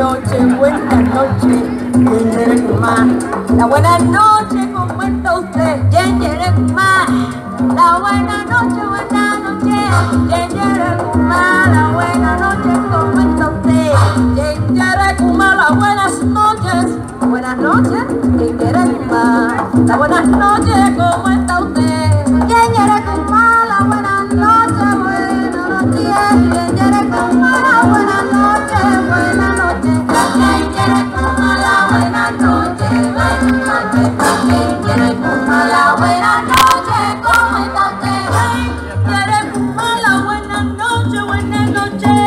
noches, buenas noches, Yenyerecumá. La buena noche, ¿cómo está usted? Yenyerecumá. La buena noche, buena noche, Yenyerecumá. La buena noche, ¿cómo está usted? Yenyerecumá, las buenas noches. Buenas noches, Yenyerecumá. La buenas noches, ¿cómo está usted? Yenyerecumá, la buenas noches, buenas noches, buenas noches.